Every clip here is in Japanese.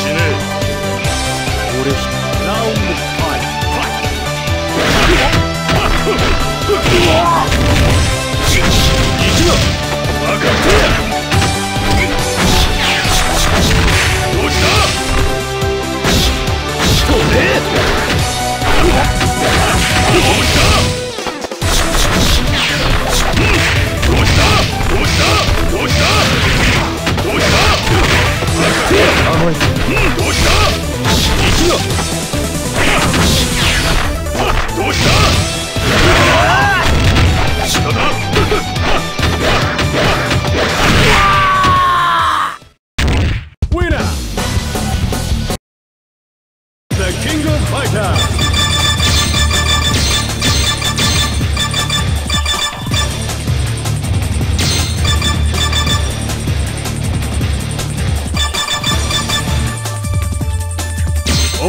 死ね俺ひラウンド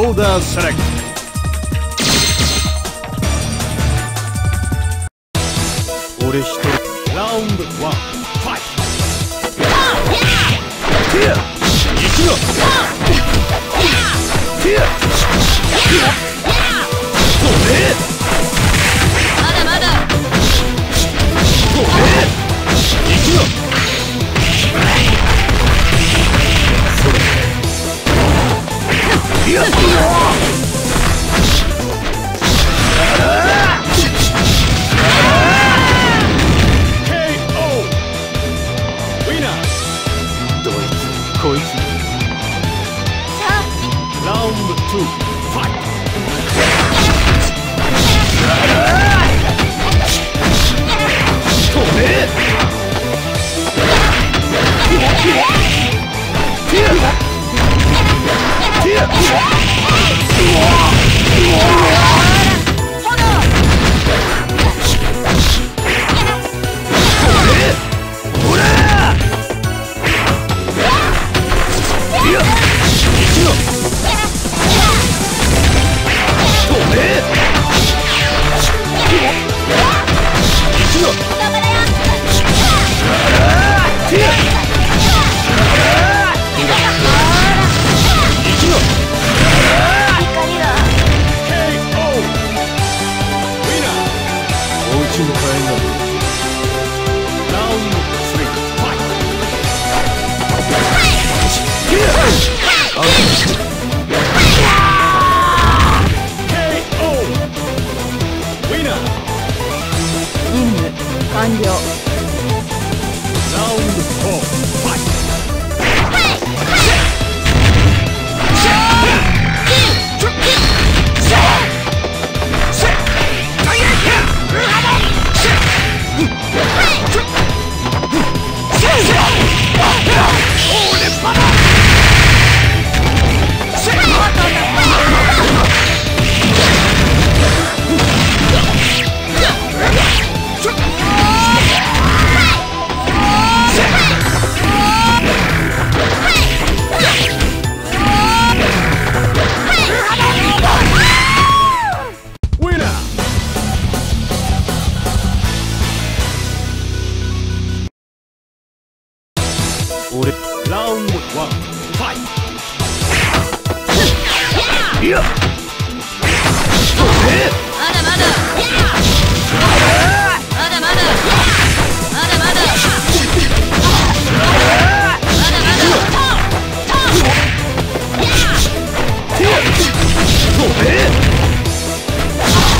オーダセレクト俺一人ラウンドワンファイトいきな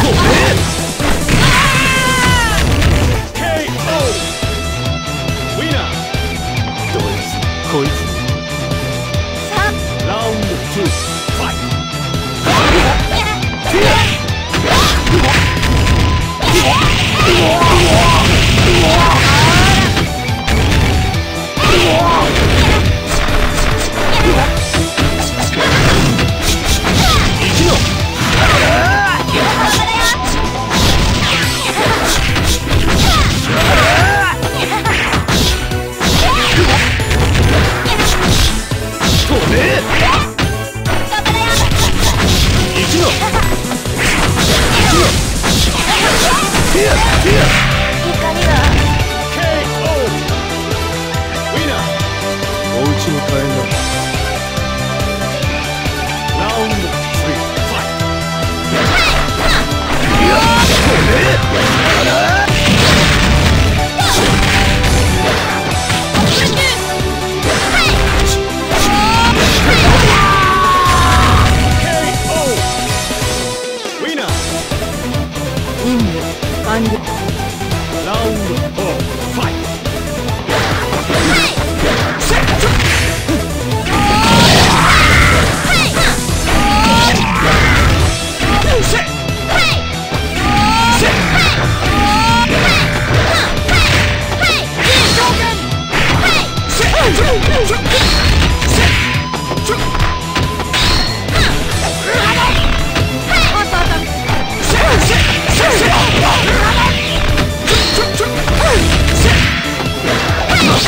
Oh, man! Andy.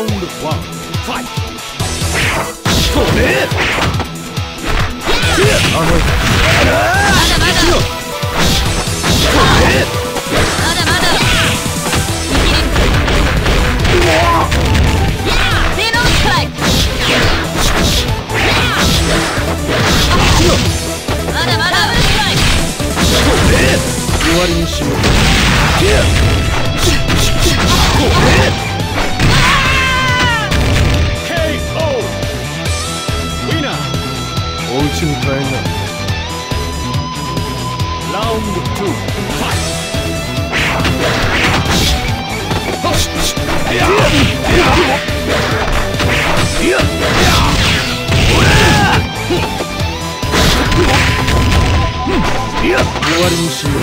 ウンドワンファイトこれあのまだまだ。まだまだ。見切りゼノストライクまだまだ。ダブルストライク終わりにしようしに変えんなラウンド2ファイト終わりにしよう。